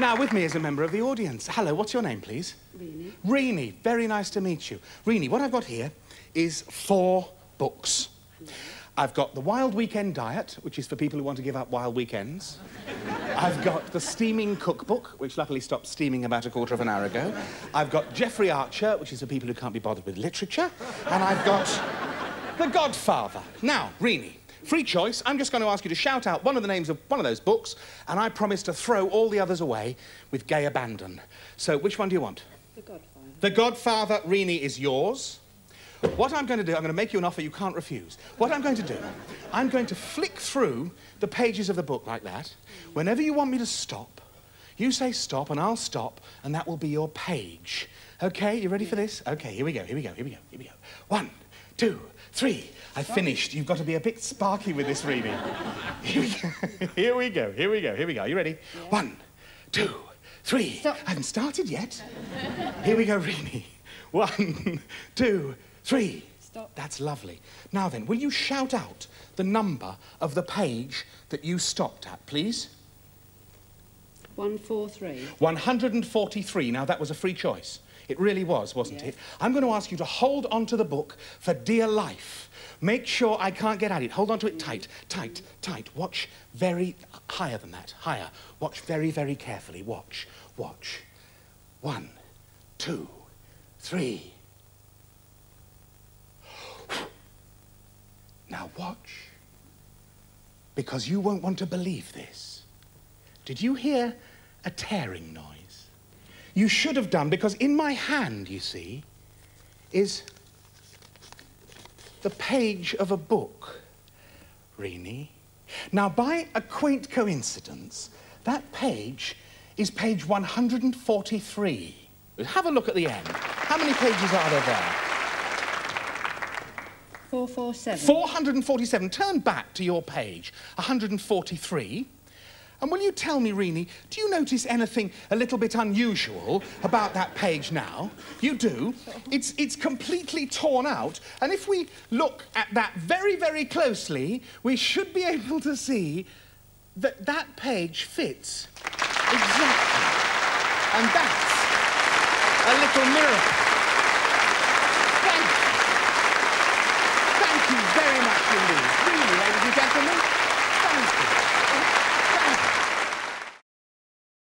Now, with me is a member of the audience. Hello, what's your name, please? Really? Reenie, very nice to meet you. Reenie, what I've got here is four books. I've got The Wild Weekend Diet, which is for people who want to give up wild weekends. I've got The Steaming Cookbook, which luckily stopped steaming about a quarter of an hour ago. I've got Jeffrey Archer, which is for people who can't be bothered with literature. And I've got The Godfather. Now, Reenie, Free choice. I'm just going to ask you to shout out one of the names of one of those books, and I promise to throw all the others away with gay abandon. So, which one do you want? The Godfather. The Godfather, Reenie, is yours. What I'm going to do, I'm going to make you an offer you can't refuse. What I'm going to do, I'm going to flick through the pages of the book like that. Whenever you want me to stop, you say stop and I'll stop, and that will be your page. Okay, you ready for this? Okay, here we go, here we go, here we go, here we go. One, two, three. I finished. You've got to be a bit sparky with this, Reenie. Here we go, here we go, here we go. Are you ready? Yeah. One, two, three. Stop. I haven't started yet. here we go, Reenie. One, two, three. Stop. That's lovely. Now then, will you shout out the number of the page that you stopped at, please? 143. 143. Now, that was a free choice. It really was, wasn't it? I'm going to ask you to hold on to the book for dear life. Make sure I can't get at it. Hold on to it mm. tight, tight, tight. Watch very higher than that, higher. Watch very, very carefully. Watch, watch. One, two, three. Now watch. Because you won't want to believe this. Did you hear a tearing noise? You should have done, because in my hand, you see, is the page of a book, Reenie. Now, by a quaint coincidence, that page is page 143. Have a look at the end. How many pages are there there? 447. 447. Turn back to your page. 143. And will you tell me, Reenie, do you notice anything a little bit unusual about that page now? You do. It's, it's completely torn out. And if we look at that very, very closely, we should be able to see that that page fits exactly. And that's a little miracle.